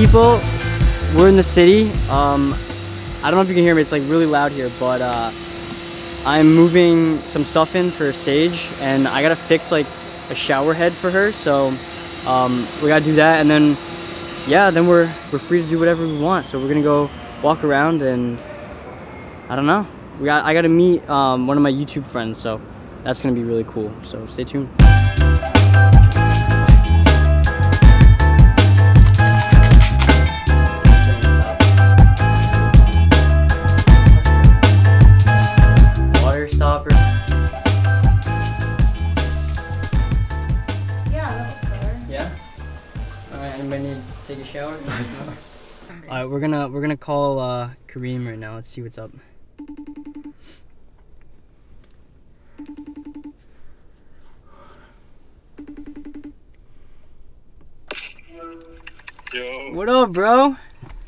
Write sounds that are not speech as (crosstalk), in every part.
people, we're in the city. Um, I don't know if you can hear me. It's like really loud here, but uh, I'm moving some stuff in for Sage, and I gotta fix like a shower head for her. So um, we gotta do that, and then yeah, then we're we're free to do whatever we want. So we're gonna go walk around, and I don't know. We got I gotta meet um, one of my YouTube friends, so that's gonna be really cool. So stay tuned. We're gonna we're gonna call uh, Karim right now. Let's see what's up. Yo, What up, bro?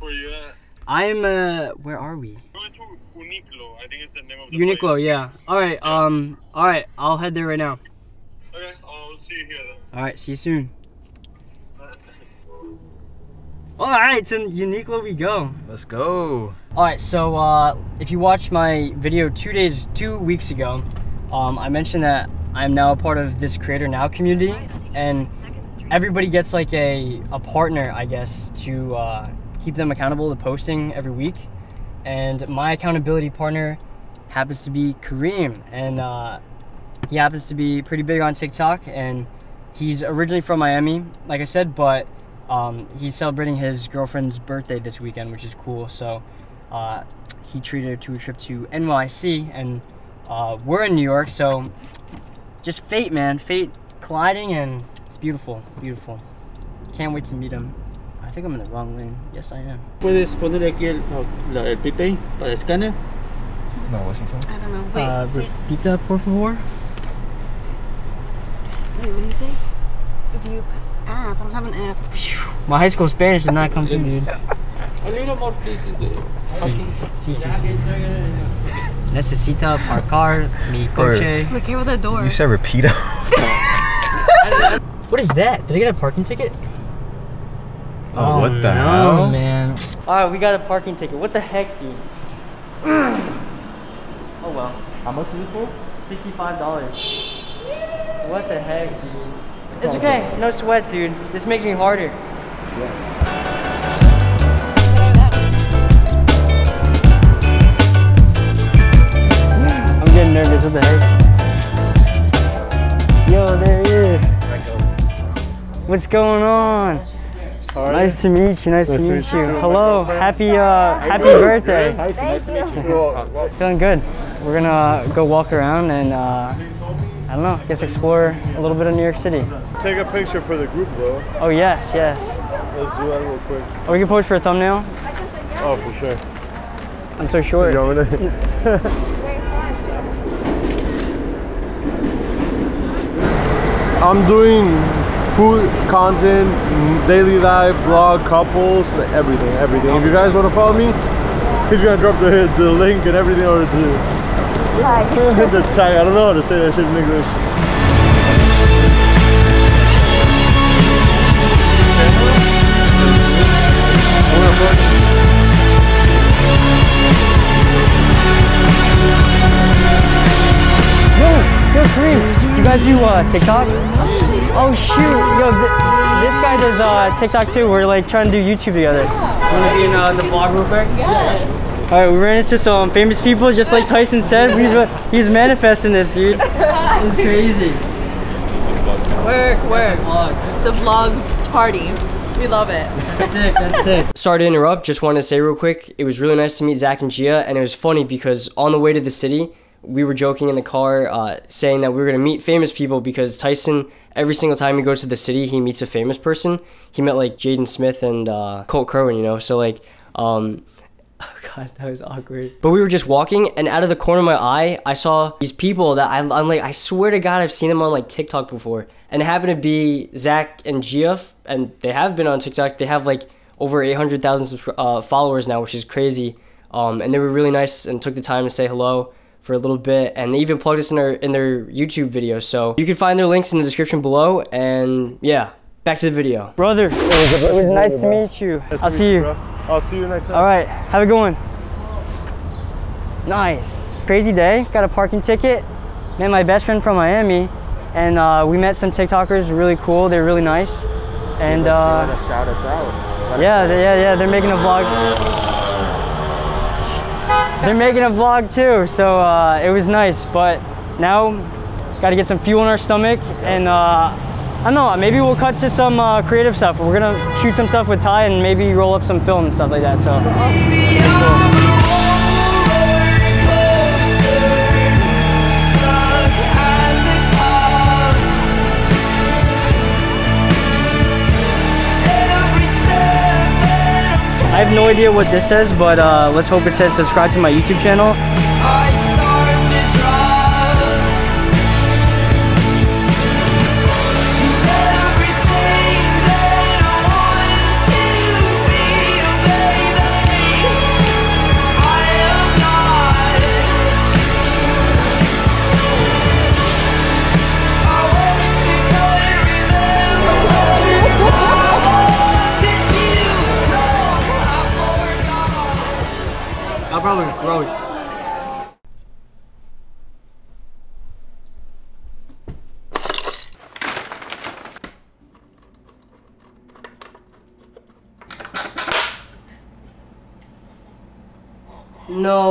where you at? I'm uh. Where are we? Going to Uniqlo. I think it's the name of the Uniqlo. Yeah. All right. Um. All right. I'll head there right now. Okay, I'll see you here then. All right. See you soon. All right. To Uniqlo we go. Let's go. All right, so uh, if you watched my video two days, two weeks ago, um, I mentioned that I'm now a part of this Creator Now community, and everybody gets like a, a partner, I guess, to uh, keep them accountable to posting every week. And my accountability partner happens to be Karim, and uh, he happens to be pretty big on TikTok, and he's originally from Miami, like I said, but um, he's celebrating his girlfriend's birthday this weekend, which is cool. So uh, he treated her to a trip to NYC, and uh, we're in New York, so just fate, man, fate colliding, and it's beautiful, beautiful. Can't wait to meet him. I think I'm in the wrong lane. Yes, I am. Puedes poner aquí el, no, la, el PayPay para el escáner. No, what's he saying? I don't know. Wait, uh, say, repita, por favor. wait, what do you say? View app. I don't have an app. My high school Spanish did not come through, dude. A little more please. Sí, sí, sí, sí. Necesita parcar mi coche. Look here with the door. You said repeat. (laughs) What is that? Did I get a parking ticket? Oh, what oh, the no, hell? man. All right, we got a parking ticket. What the heck, dude? oh well. How much is it for? Sixty-five dollars. What the heck, dude? It's okay. No sweat, dude. This makes me harder. I'm getting nervous. What the heck? Yo, there he is. What's going on? Nice to meet you. Nice, to meet, you. Hello. Happy uh, happy birthday. Feeling good. We're gonna go walk around and uh, I don't know. I guess explore a little bit of New York City. Take a picture for the group though. Oh yes, yes. Let's do that real quick. Oh, we can pose for a thumbnail. Oh, for sure. I'm so short. You want me to? (laughs) I'm doing food content, daily life, vlog, couples, everything, everything. If you guys want to follow me, he's gonna drop the the link and everything or the (laughs) the tag. I don't know how to say that shit in English. Yo, yo, Karim, you guys do uh, TikTok? Oh shoot, yo, th- this guy does uh, TikTok too. We're like trying to do YouTube together. Want to be in uh, the vlog real quick? Yes. All right, we ran into some famous people, just like Tyson said. We uh, he's manifesting this, dude. This is crazy. Work, work. It's a vlog party. We love it. That's sick. That's sick. (laughs) Sorry to interrupt. Just wanted to say real quick. It was really nice to meet Zach and Gia, and it was funny because on the way to the city, we were joking in the car, uh, saying that we were gonna meet famous people because Tyson. Every single time he goes to the city, he meets a famous person. He met like Jaden Smith and uh, Colt Kirwan, you know. So like, um, (laughs) oh god, that was awkward. But we were just walking, and out of the corner of my eye, I saw these people that I'm, I'm like, I swear to God, I've seen them on like TikTok before. And it happened to be Zach and Gia, and they have been on TikTok. They have like over 800,000 uh, followers now, which is crazy. Um, and they were really nice and took the time to say hello for a little bit, and they even plugged us in their in their YouTube videos. So you can find their links in the description below. And yeah, back to the video. Brother, it was, nice to meet you. Nice I'll to see you. bro. I'll see you next time. All right, have a good one. Nice. Crazy day. Got a parking ticket. Met my best friend from Miami, and uh, we met some TikTokers. Really cool. They're really nice. And uh, shout us out. yeah, they, yeah, yeah. They're making a vlog. They're making a vlog too, so uh, it was nice. But now, got to get some fuel in our stomach, and uh, I don't know. Maybe we'll cut to some uh, creative stuff. We're gonna shoot some stuff with Ty, and maybe roll up some film and stuff like that. So. I no idea what this says, but uh, let's hope it says subscribe to my YouTube channel. No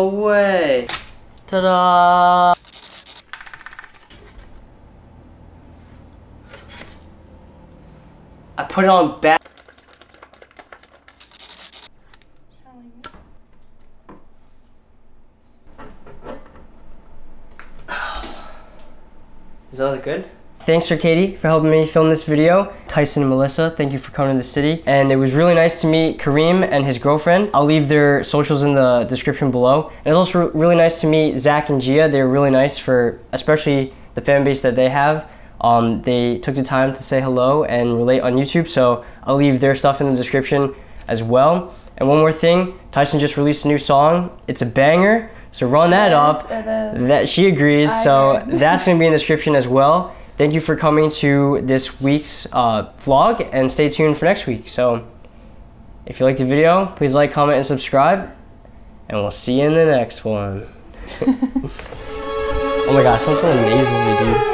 way. Ta-da! I put it on back. Is that good? Thanks for Katie for helping me film this video. Tyson and Melissa, thank you for coming to the city. And it was really nice to meet Karim and his girlfriend. I'll leave their socials in the description below. And it was also really nice to meet Zach and Gia. They were really nice for, especially the fan base that they have. Um, they took the time to say hello and relate on YouTube, so I'll leave their stuff in the description as well. And one more thing, Tyson just released a new song. It's a banger, so run that It up. it is. That she agrees, I so (laughs) that's gonna be in the description as well. Thank you for coming to this week's uh, vlog, and stay tuned for next week. So, if you liked the video, please like, comment, and subscribe, and we'll see you in the next one. (laughs) (laughs) oh my god, sounds so amazing, dude.